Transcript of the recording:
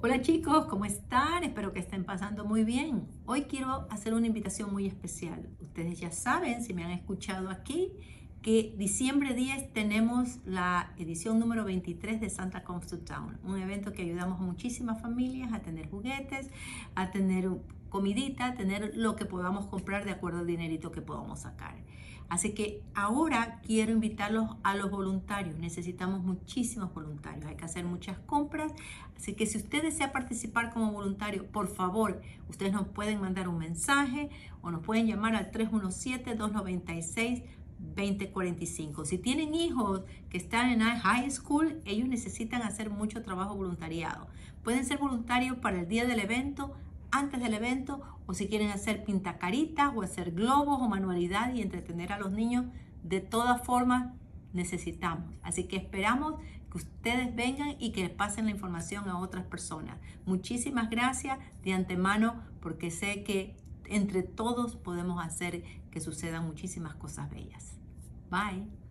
Hola chicos, ¿cómo están? Espero que estén pasando muy bien. Hoy quiero hacer una invitación muy especial. Ustedes ya saben, si me han escuchado aquí, que diciembre 10 tenemos la edición número 23 de Santa Comes to Town, un evento que ayudamos a muchísimas familias a tener juguetes, a tener comidita, a tener lo que podamos comprar de acuerdo al dinerito que podamos sacar. Así que ahora quiero invitarlos a los voluntarios. Necesitamos muchísimos voluntarios. Hay que hacer muchas compras. Así que si usted desea participar como voluntario, por favor, ustedes nos pueden mandar un mensaje o nos pueden llamar al 317-296. 2045. Si tienen hijos que están en high school, ellos necesitan hacer mucho trabajo voluntariado. Pueden ser voluntarios para el día del evento, antes del evento o si quieren hacer pintacaritas o hacer globos o manualidad y entretener a los niños, de todas formas necesitamos. Así que esperamos que ustedes vengan y que pasen la información a otras personas. Muchísimas gracias de antemano porque sé que entre todos podemos hacer que sucedan muchísimas cosas bellas. Bye.